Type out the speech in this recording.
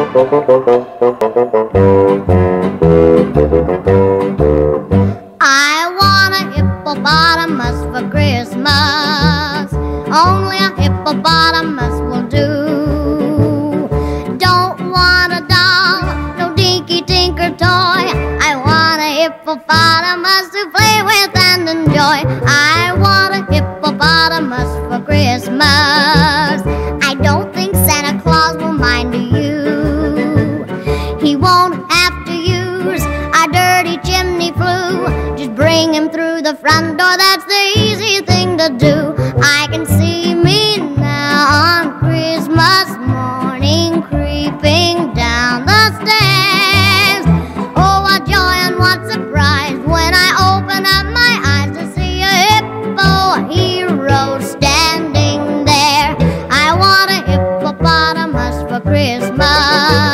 I want a hippopotamus for Christmas. Only a hippopotamus will do. Don't want a doll, no dinky tinker toy. I want a hippopotamus to play with and enjoy. I want a hippopotamus for Christmas. The front door, that's the easy thing to do. I can see me now on Christmas morning creeping down the stairs. Oh, what joy and what surprise when I open up my eyes to see a hippo hero standing there. I want a hippopotamus for Christmas.